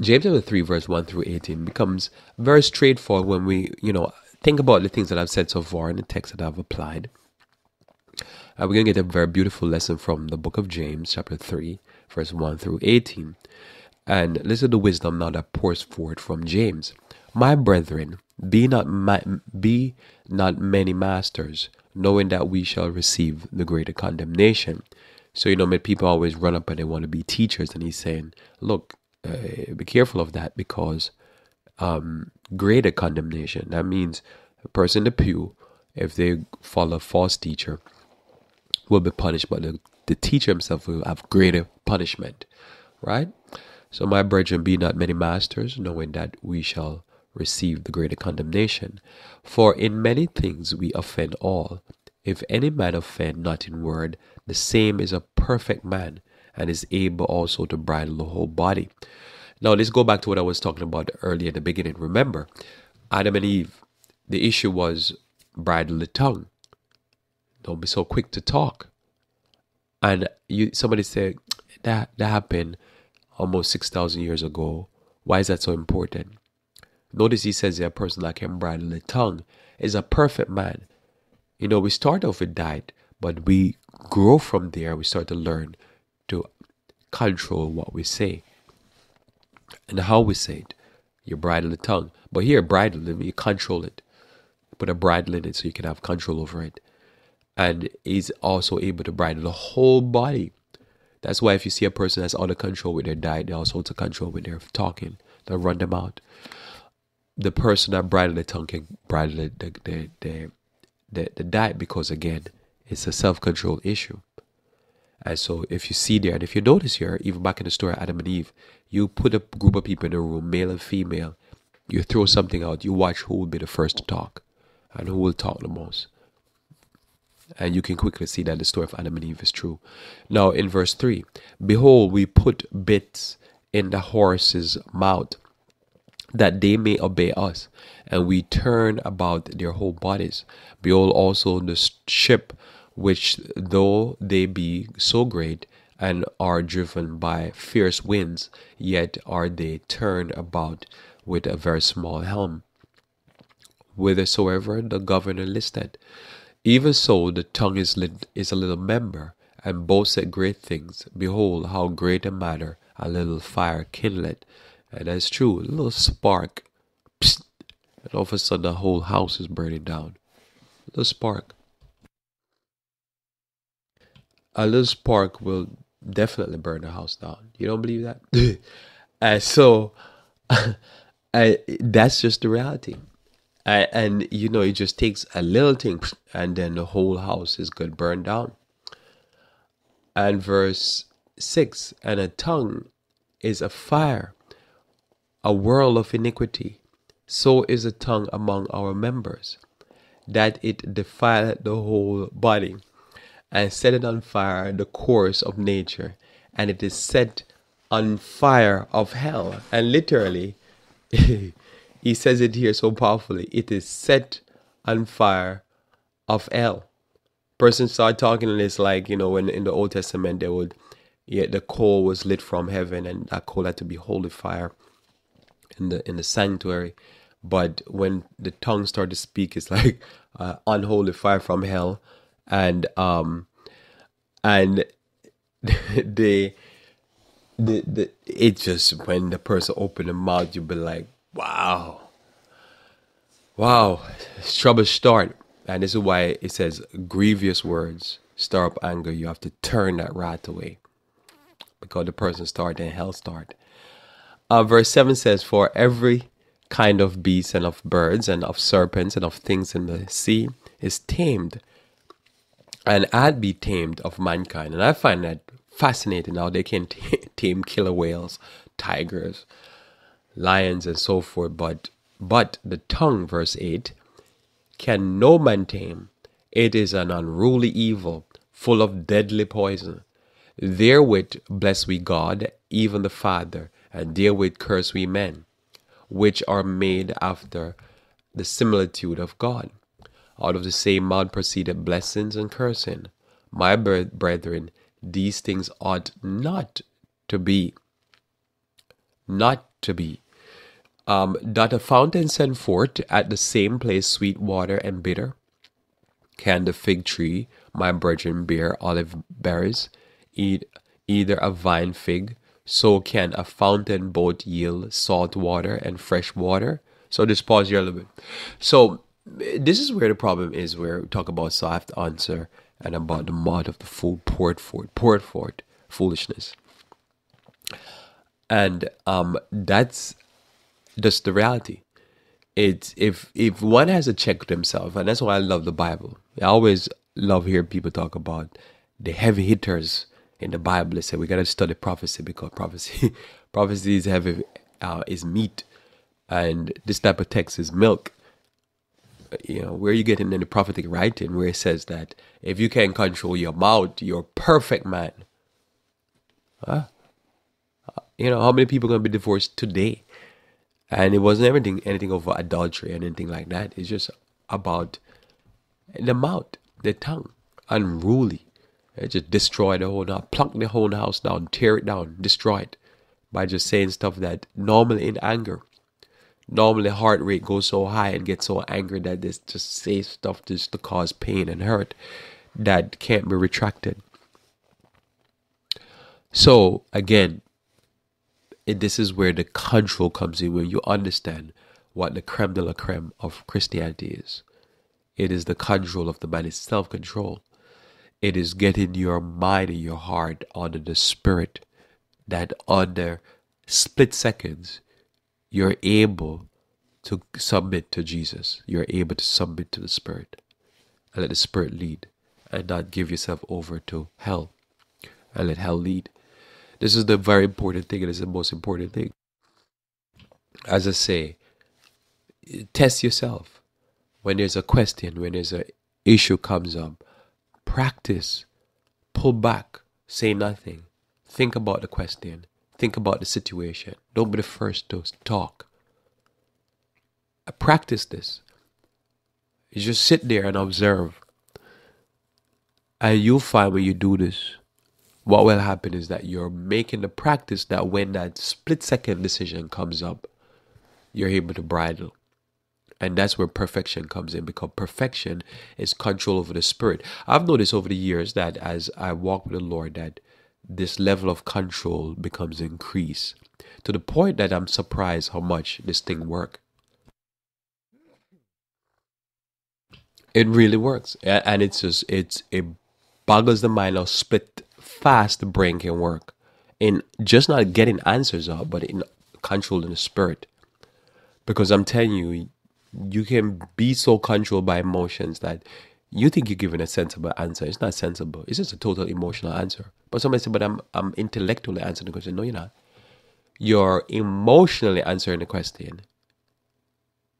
James chapter 3, verse 1 through 18 becomes very straightforward when we, you know, think about the things that I've said so far and the text that I've applied. Uh, we're going to get a very beautiful lesson from the book of James, chapter 3, verse 1 through 18. And listen to the wisdom now that pours forth from James. My brethren, be not be not many masters, knowing that we shall receive the greater condemnation. So you know, people always run up and they want to be teachers, and he's saying, "Look, uh, be careful of that because um, greater condemnation. That means a person in the pew, if they follow a false teacher, will be punished, by the, the teacher himself will have greater punishment, right? So, my brethren, be not many masters, knowing that we shall receive the greater condemnation. For in many things we offend all. If any man offend not in word, the same is a perfect man, and is able also to bridle the whole body. Now, let's go back to what I was talking about earlier in the beginning. Remember, Adam and Eve, the issue was bridle the tongue. Don't be so quick to talk. And you, somebody said that that happened almost six thousand years ago. Why is that so important? Notice he says a person that can bridle the tongue is a perfect man. You know, we start off with that, but we grow from there. We start to learn to control what we say and how we say it. You bridle the tongue. But here, bridle you control it. Put a bridle in it so you can have control over it. And is also able to bridle the whole body. That's why if you see a person that's out of control with their diet, they're also out of control with their talking. They'll run them out the person that bridle the tongue can bridle the, the, the, the, the, the diet because, again, it's a self control issue. And so, if you see there, and if you notice here, even back in the story Adam and Eve, you put a group of people in a room, male and female, you throw something out, you watch who will be the first to talk and who will talk the most. And you can quickly see that the story of Adam and Eve is true. Now, in verse 3, behold, we put bits in the horse's mouth that they may obey us, and we turn about their whole bodies. Behold also the ship, which though they be so great, and are driven by fierce winds, yet are they turned about with a very small helm, whithersoever the governor listed. Even so, the tongue is, lit, is a little member, and boasteth great things. Behold, how great a matter a little fire kindleth. And that's true. A little spark. Psst, and all of a sudden the whole house is burning down. A little spark. A little spark will definitely burn the house down. You don't believe that? and so I, that's just the reality. And you know, it just takes a little thing, and then the whole house is going burned down. And verse 6 And a tongue is a fire, a whirl of iniquity, so is a tongue among our members, that it defileth the whole body, and setteth on fire the course of nature, and it is set on fire of hell. And literally, he says it here so powerfully it is set on fire of hell. Person start talking and it's like, you know, when in the Old Testament they would yeah, the coal was lit from heaven and that coal had to be holy fire in the in the sanctuary. But when the tongue started to speak, it's like uh, unholy fire from hell, and um, and they, the the it just when the person opened the mouth, you'd be like, wow, wow, trouble start. And this is why it says grievous words stir up anger. You have to turn that wrath away because the person start and hell start. Uh, verse 7 says, For every kind of beast and of birds and of serpents and of things in the sea is tamed and I'd be tamed of mankind. And I find that fascinating how they can t- tame killer whales, tigers, lions, and so forth. But but the tongue, verse 8, can no man tame. It is an unruly evil, full of deadly poison. Therewith bless we God, even the Father, and therewith curse we men, which are made after the similitude of God. Out of the same mouth proceeded blessings and cursing. My brethren, these things ought not to be. Not to be. Um, that a fountain send forth at the same place sweet water and bitter? Can the fig tree, my brethren, bear olive berries? Eat either a vine fig, so can a fountain both yield salt water and fresh water. So just pause here a little bit. So this is where the problem is where we talk about soft answer and about the mud of the fool poured forth, poured forth foolishness. And um, that's just the reality. It's if if one has a check himself, and that's why I love the Bible. I always love hearing people talk about the heavy hitters in the Bible. They say we gotta study prophecy because prophecy prophecy is heavy uh, is meat, and this type of text is milk you know, where you get in the prophetic writing where it says that if you can control your mouth, you're a perfect man. Huh? You know, how many people are going to be divorced today? And it wasn't everything, anything over adultery and anything like that. It's just about the mouth, the tongue, unruly. It just destroy the whole house, pluck the whole house down, tear it down, destroy it by just saying stuff that normally in anger normally heart rate goes so high and gets so angry that they just say stuff just to cause pain and hurt that can't be retracted. So again, it, this is where the control comes in, where you understand what the creme de la creme of Christianity is. It is the control of the man, it's self control. It is getting your mind and your heart under the spirit that under split seconds you're able to submit to Jesus. You're able to submit to the Spirit and let the Spirit lead and not give yourself over to hell and let hell lead. This is the very important thing. It is the most important thing. As I say, test yourself. When there's a question, when there's an issue comes up, practice, pull back, say nothing, think about the question, Think about the situation. Don't be the first to talk. Practice this. You just sit there and observe. And you'll find when you do this, what will happen is that you're making the practice that when that split second decision comes up, you're able to bridle. And that's where perfection comes in because perfection is control over the spirit. I've noticed over the years that as I walk with the Lord, that this level of control becomes increased to the point that I'm surprised how much this thing works. It really works, and it's just it's it boggles the mind how split fast the brain can work in just not getting answers out, but in controlling the spirit. Because I'm telling you, you can be so controlled by emotions that you think you're giving a sensible answer. It's not sensible. It's just a total emotional answer. But somebody said, but I'm I'm intellectually answering the question. No, you're not. You're emotionally answering the question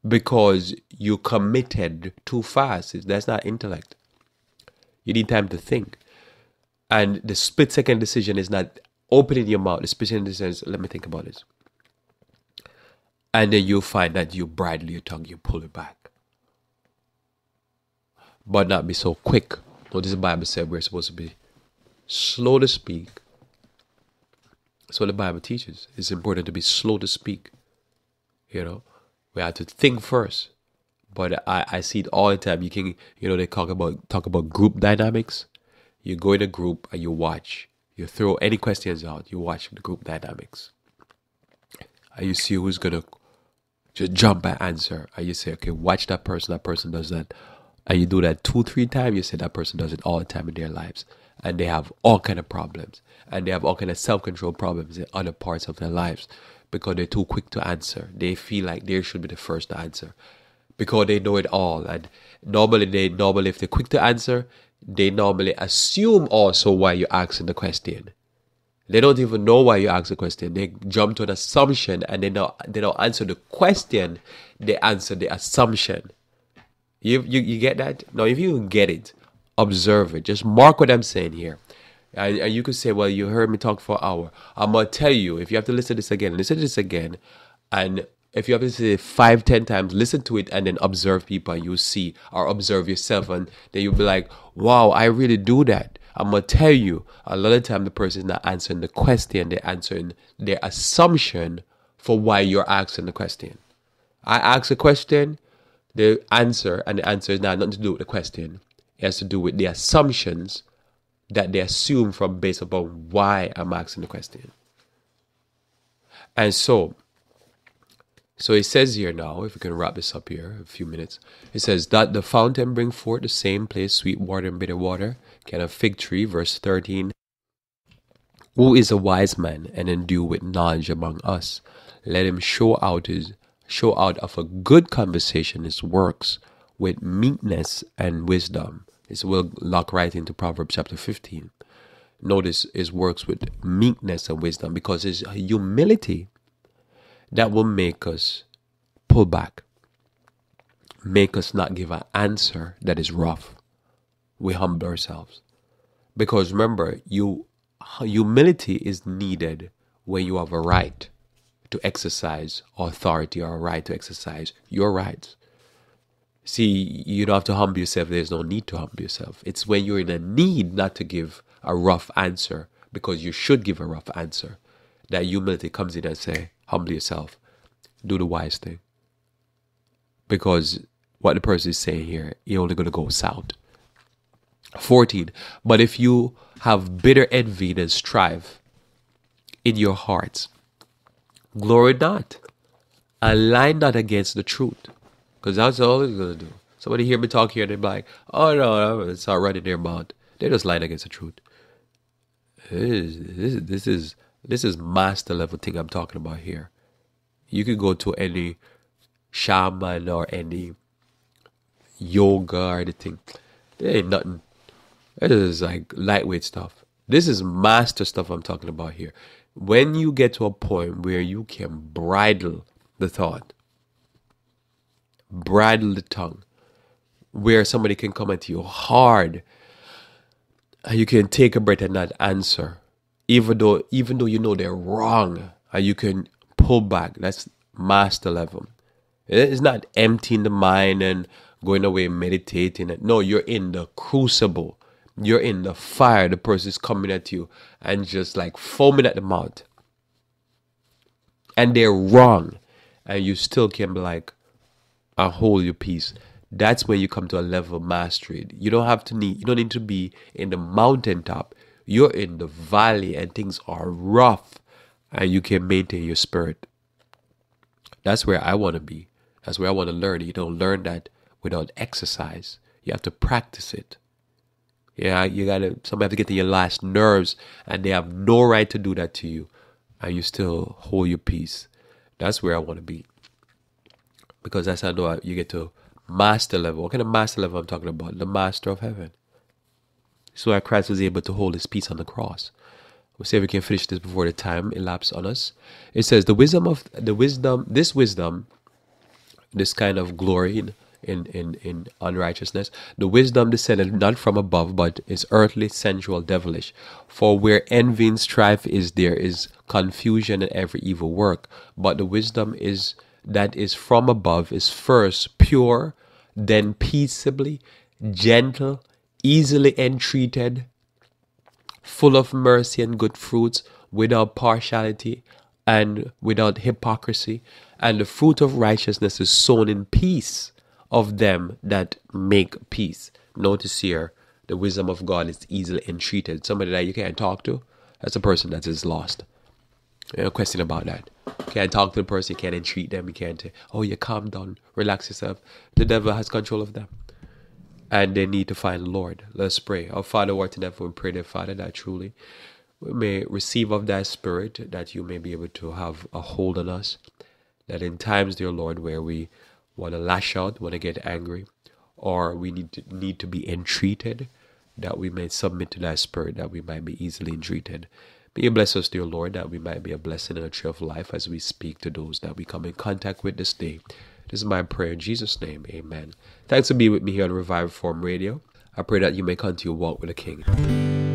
because you committed too fast. That's not intellect. You need time to think. And the split second decision is not opening your mouth. The split second decision is, let me think about this. And then you'll find that you bridle your tongue, you pull it back but not be so quick. Notice the Bible said we're supposed to be slow to speak. That's what the Bible teaches. It's important to be slow to speak. You know, we have to think first. But I, I see it all the time. You can, you know, they talk about talk about group dynamics. You go in a group and you watch. You throw any questions out. You watch the group dynamics. And you see who's gonna just jump and answer. And you say, okay, watch that person. That person does that and you do that two, three times, you say that person does it all the time in their lives. And they have all kind of problems. And they have all kind of self-control problems in other parts of their lives because they're too quick to answer. They feel like they should be the first to answer because they know it all. And normally, they normally if they're quick to answer, they normally assume also why you're asking the question. They don't even know why you ask the question. They jump to an assumption and they don't they don't answer the question. They answer the assumption. You, you, you get that? Now, if you get it, observe it. Just mark what I'm saying here. And, and you could say, well, you heard me talk for an hour. I'm going to tell you, if you have to listen to this again, listen to this again. And if you have to say five, ten times, listen to it and then observe people and you'll see or observe yourself. And then you'll be like, wow, I really do that. I'm to tell you, a lot of time the person is not answering the question, they're answering their assumption for why you're asking the question. I ask a question, the answer, and the answer is not nothing to do with the question. It has to do with the assumptions that they assume from based upon why I'm asking the question. And so, so it says here now, if we can wrap this up here, a few minutes, it says that the fountain bring forth the same place sweet water and bitter water, can a fig tree, verse 13. Who is a wise man and endued with knowledge among us? Let him show out his show out of a good conversation his works with meekness and wisdom. This will lock right into Proverbs chapter 15. Notice his works with meekness and wisdom because his humility that will make us pull back, make us not give an answer that is rough. We humble ourselves. Because remember, you humility is needed when you have a right to exercise authority or a right to exercise your rights. See, you don't have to humble yourself. There's no need to humble yourself. It's when you're in a need not to give a rough answer because you should give a rough answer that humility comes in and say, humble yourself, do the wise thing. Because what the person is saying here, you're only going to go south. 14. But if you have bitter envy and strife in your hearts, Glory not. Lie not against the truth. Because that's all it's going to do. Somebody hear me talk here, they're like, oh no, it's not right in their mouth. They're just lying against the truth. This is, this is, this is, this is master level thing I'm talking about here. You could go to any shaman or any yoga or anything. There ain't nothing. It is like lightweight stuff. This is master stuff I'm talking about here when you get to a point where you can bridle the thought, bridle the tongue, where somebody can come at you hard, and you can take a breath and not answer, even though even though you know they're wrong, and you can pull back. That's master level. It's not emptying the mind and going away meditating. No, you're in the crucible you're in the fire, the person is coming at you and just like foaming at the mouth. And they're wrong. And you still can be like, I hold your peace. That's where you come to a level of mastery. You don't have to need you don't need to be in the mountaintop. You're in the valley and things are rough and you can maintain your spirit. That's where I want to be. That's where I want to learn. You don't learn that without exercise. You have to practice it. Yeah, you gotta somebody have to get to your last nerves, and they have no right to do that to you, and you still hold your peace. That's where I want to be, because that's how I know you get to master level. What kind of master level I'm talking about? The master of heaven. So why Christ was able to hold his peace on the cross. We'll see if we can finish this before the time elapses on us. It says the wisdom of the wisdom, this wisdom, this kind of glory in, in, in unrighteousness. The wisdom descended not from above, but is earthly, sensual, devilish. For where envy and strife is, there is confusion and every evil work. But the wisdom is that is from above is first pure, then peaceably, gentle, easily entreated, full of mercy and good fruits, without partiality and without hypocrisy. And the fruit of righteousness is sown in peace of them that make peace. Notice here, the wisdom of God is easily entreated. Somebody that you can't talk to, that's a person that is lost. No question about that. You can't talk to the person, you can't entreat them, you can't, oh, you calm down, relax yourself. The devil has control of them. And they need to find the Lord. Let's pray. Our Father, what in heaven, we pray, dear Father, that truly we may receive of thy spirit, that you may be able to have a hold on us. That in times, dear Lord, where we want to lash out, want to get angry, or we need to, need to be entreated, that we may submit to thy spirit, that we might be easily entreated. May you bless us, dear Lord, that we might be a blessing and a tree of life as we speak to those that we come in contact with this day. This is my prayer in Jesus' name. Amen. Thanks for being with me here on Revive Reform Radio. I pray that you may continue to walk with the King.